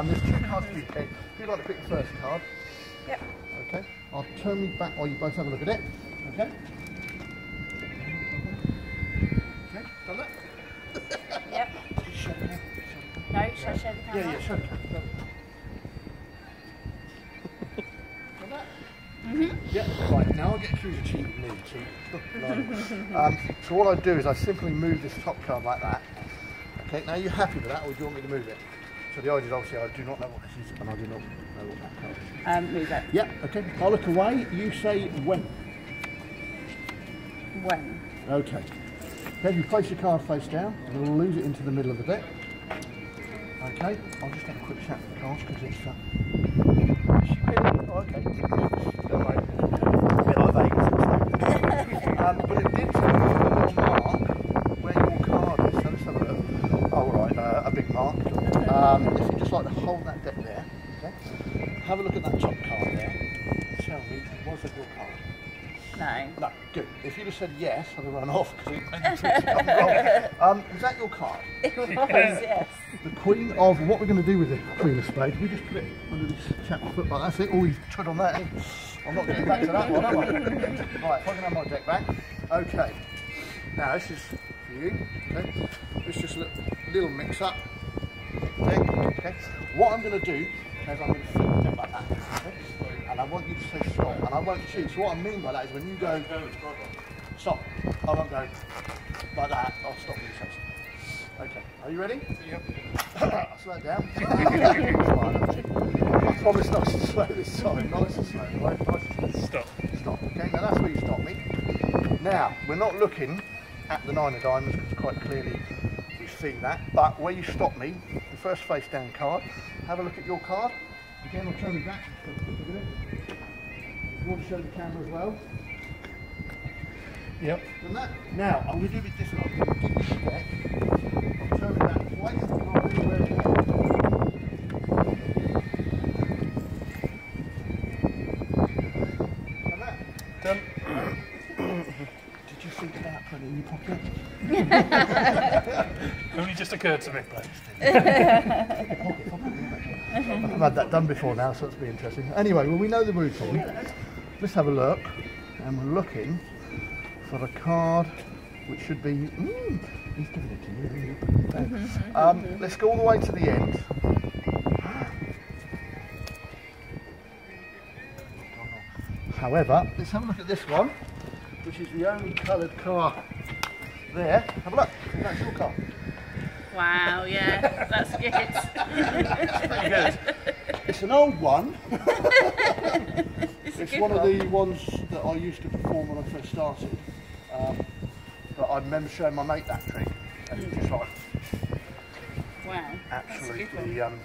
Um, there's two cards to be picked. If you'd like to pick the first card, Yep. okay. I'll turn me back while you both have a look at it. Okay. Okay, done that? Yep. Show the camera, No, should I show the camera? Yeah, yeah, show the camera. Mm-hmm. Yeah, right, now I get accused of cheating me, cheat. um, so what I do is I simply move this top card like that. Okay, now are you happy with that or do you want me to move it? So the idea is obviously I do not know what this is and I do not know what that card is. Um, move it. Yeah, okay. I'll look away, you say when. When? Okay. Then you place your card face down, and we'll lose it into the middle of the deck. Okay, I'll just have a quick chat with the cards because it's. Uh... Is she really? Oh, okay. Don't worry. A bit like Vegas. um, but it did tell me a little mark where your card is. So let's have a look. Oh, right, uh, a big mark. Um, if you just like to hold that deck there, okay? Have a look at that top card there. Tell me, was it your card? No. No, good. If you'd have said yes, I'd have run off because it made me feel something wrong. Um, is that your card? It was, yes. The Queen of what we're going to do with the Queen of Spades? We just put it under this chap's foot like that's it. Oh, he's trod on that. eh? I'm not getting back to that one, am I? Right, if I can have my deck back. Okay. Now this is for you. Okay. It's just a little, little mix up. Deck. Okay. What I'm going to do is I'm going to flip the deck like that. Okay. And I want you to say stop. And I won't shoot. So what I mean by that is when you go stop, I won't go like that. I'll stop when you say stop. Okay. Are you ready? Yep. slow it down. I promise not to slow this time. Nice and slow. Right? Nice and slow. Stop. Stop. Okay, now that's where you stop me. Now, we're not looking at the nine of diamonds because quite clearly we've seen that. But where you stop me, the first face down card, have a look at your card. Again, I'll turn me back. Just have a quick look at it. You want to show the camera as well? Yep. Done that? Now, I'm going to do it this way. I'm give you the. I'll turn it back twice. I'll really wear it. Done that? Done. Did you think about putting it in your pocket? Only just occurred to me. I've had that done before now, so it's be interesting. Anyway, well, we know the routine. Let's have a look. And we're looking for a card which should be. Mm, he's giving it to you. isn't he? Um, let's go all the way to the end. However, let's have a look at this one, which is the only coloured car there. Have a look. That's your car. Wow, yeah, that's good. Pretty good. It's an old one. It's, It's good one of the ones that I used to perform when I first started. Um, but I remember showing my mate that trick, and he was just like Wow, that's one. absolutely um,